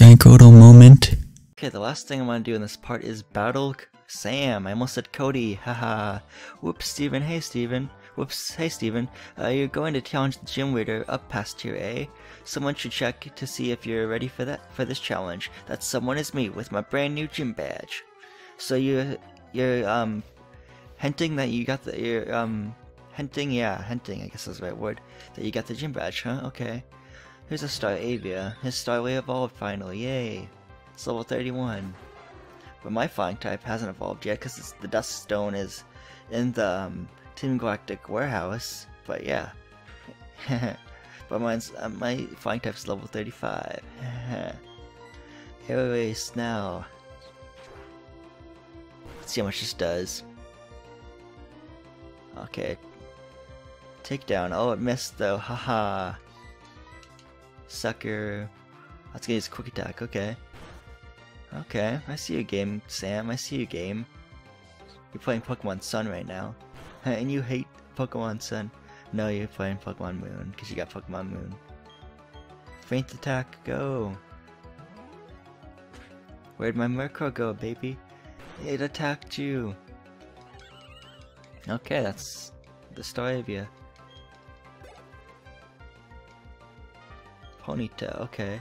Giant Grotle moment. Okay, the last thing I want to do in this part is battle Sam. I almost said Cody. Haha. Whoops, Steven. Hey, Steven. Whoops. Hey, Steven. Uh, you're going to challenge the gym leader up past tier A. Someone should check to see if you're ready for that for this challenge. That someone is me with my brand new gym badge. So you you're um hinting that you got the you're um hinting yeah hinting I guess is the right word that you got the gym badge huh okay. Here's a Staravia. His Starly evolved finally. Yay. It's level 31. But my flying type hasn't evolved yet because the Dusk Stone is in the um, Team Galactic warehouse. But yeah. but mine's, uh, my flying type is level 35. Anyways, now. Let's see how much this does. Okay. Takedown. Oh, it missed though. Haha. Sucker. Let's get his quick attack. Okay. Okay, I see you game, Sam. I see you game. You're playing Pokemon Sun right now. and you hate Pokemon Sun. No, you're playing Pokemon Moon, because you got Pokemon Moon. Faint attack, go! Where'd my Murkrow go, baby? It attacked you! Okay, that's the story of you. Ponyta, okay.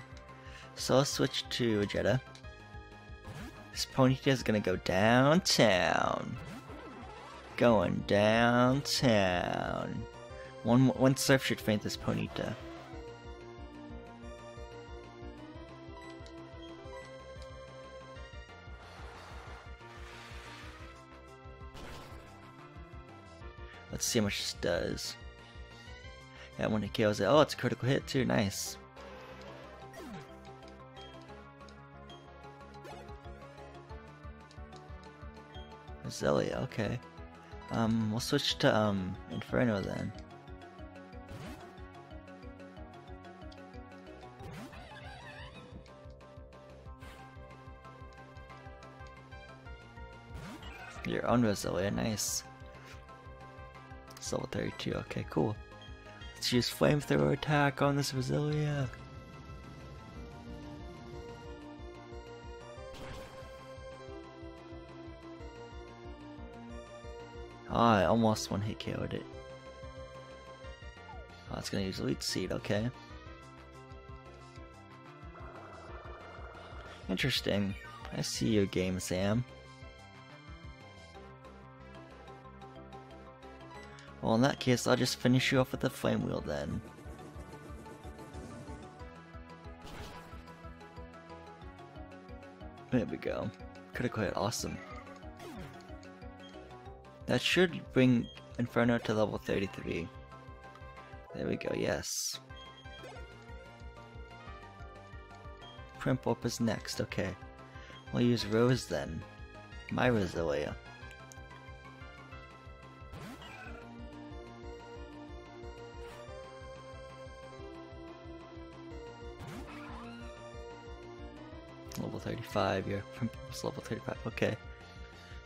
So I'll switch to Jetta. This Ponyta is gonna go downtown. Going downtown. One one surf should faint this Ponyta. Let's see how much this does. Yeah, when it kills it. Oh, it's a critical hit too. Nice. Zelia, okay. Um, we'll switch to, um, Inferno then. You're on Roselia, nice. Level 32, okay, cool. Let's use Flamethrower attack on this Roselia. Oh, I almost one hit KO'd it. Oh, it's gonna use Leech Seed, okay. Interesting. I see your game, Sam. Well, in that case, I'll just finish you off with the Flame Wheel then. There we go. Critical hit, awesome. That should bring Inferno to level 33. There we go, yes. Prinplup is next, okay. We'll use Rose then. My. Level 35, yeah. Prinplups level 35, okay.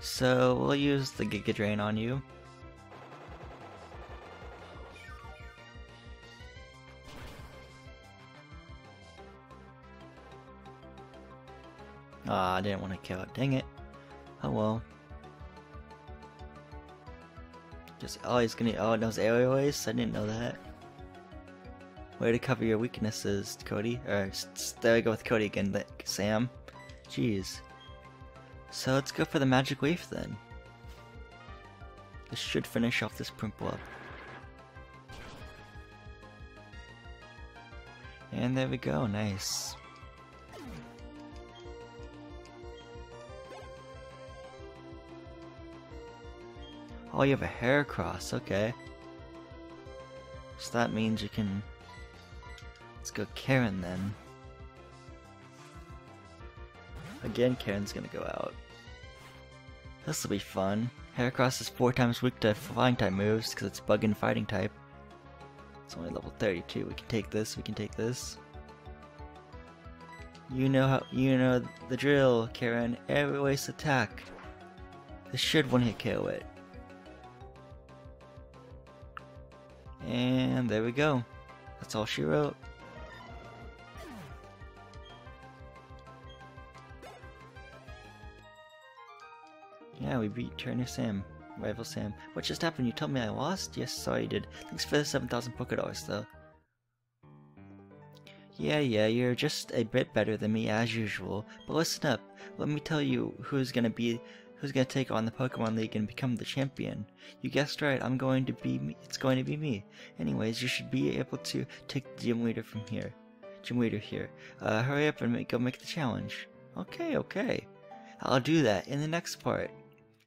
So we'll use the Giga Drain on you. Ah, I didn't want to kill it. Dang it. Oh well. Just oh, he's gonna oh those aerial I didn't know that. Way to cover your weaknesses, Cody. Or there we go with Cody again. Sam. Jeez. So let's go for the magic wave then. This should finish off this Prinplup. And there we go, nice. Oh, you have a Heracross, okay. So that means you can... Let's go Karen then. Again, Karen's gonna go out. This'll be fun. Heracross is 4 times weak to flying type moves because it's bug and fighting type. It's only level 32. We can take this, we can take this. You know how you know the drill, Karen. Every waste attack. This should one hit KO it. And there we go. That's all she wrote. Yeah, we beat Trainer Sam. Rival Sam. What just happened? You told me I lost? Yes, sorry, you did. Thanks for the 7,000 Poké Dollars, though. Yeah, yeah, you're just a bit better than me as usual. But listen up, let me tell you who's gonna be who's gonna take on the Pokemon League and become the champion. You guessed right, I'm going to be me. It's going to be me. Anyways, you should be able to take the gym leader from here. Gym leader here. Uh, hurry up and make, go make the challenge. Okay, okay. I'll do that in the next part.